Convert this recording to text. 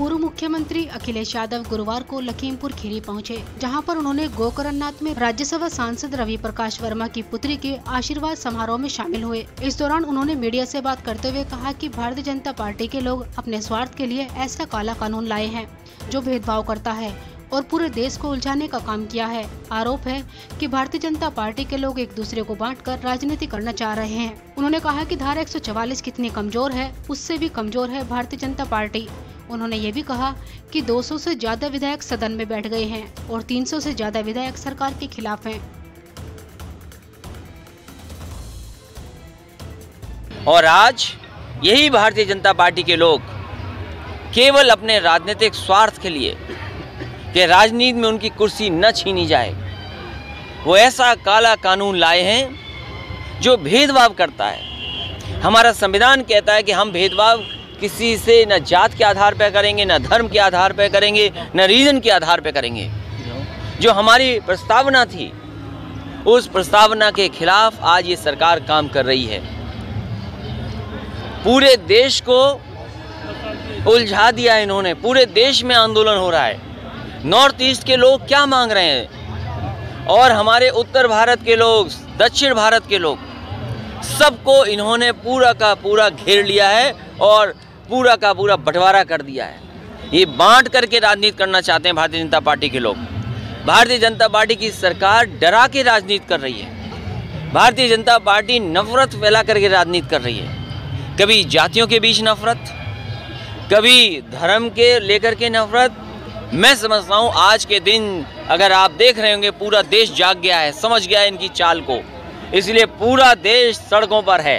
मुख्यमंत्री अखिलेश यादव गुरुवार को लखीमपुर खीरी पहुँचे, जहाँ पर उन्होंने गोकरणनाथ में राज्यसभा सांसद रवि प्रकाश वर्मा की पुत्री के आशीर्वाद समारोह में शामिल हुए। इस दौरान उन्होंने मीडिया से बात करते हुए कहा कि भारतीय जनता पार्टी के लोग अपने स्वार्थ के लिए ऐसा काला कानून लाए हैं जो भेदभाव करता है और पूरे देश को उलझाने का काम किया है। आरोप है कि भारतीय जनता पार्टी के लोग एक दूसरे को बांटकर राजनीति करना चाह रहे हैं। उन्होंने कहा कि धारा 144 कितनी कमज़ोर है उससे भी कमज़ोर है भारतीय जनता पार्टी। उन्होंने ये भी कहा कि 200 से ज़्यादा विधायक सदन में बैठ गए हैं और 300 से ज़्यादा विधायक सरकार के खिलाफ हैं। और आज यही भारतीय जनता पार्टी के लोग केवल अपने राजनीतिक स्वार्थ के लिए कि राजनीति में उनकी कुर्सी न छीनी जाए, वो ऐसा काला कानून लाए हैं जो भेदभाव करता है। हमारा संविधान कहता है कि हम भेदभाव किसी से न जात के आधार पर करेंगे, न धर्म के आधार पर करेंगे, न रीजन के आधार पर करेंगे। जो हमारी प्रस्तावना थी, उस प्रस्तावना के खिलाफ आज ये सरकार काम कर रही है। पूरे देश को उलझा दिया इन्होंने, पूरे देश में आंदोलन हो रहा है। नॉर्थ ईस्ट के लोग क्या मांग रहे हैं? और हमारे उत्तर भारत के लोग, दक्षिण भारत के लोग, सबको इन्होंने पूरा का पूरा घेर लिया है और पूरा का पूरा बंटवारा कर दिया है। ये बांट करके राजनीति करना चाहते हैं भारतीय जनता पार्टी के लोग। भारतीय जनता पार्टी की सरकार डरा के राजनीति कर रही है। भारतीय जनता पार्टी नफरत फैला करके राजनीति कर रही है। कभी जातियों के बीच नफरत, कभी धर्म के लेकर के नफरत। मैं समझता हूँ आज के दिन अगर आप देख रहे होंगे, पूरा देश जाग गया है, समझ गया है इनकी चाल को। इसलिए पूरा देश सड़कों पर है।